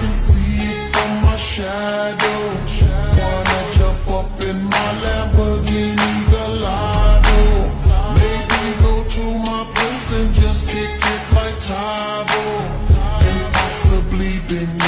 can see it from my shadow. Wanna jump up in my Lamborghini Gallardo. Maybe go to my place and just kick it like Tae Bo And possibly then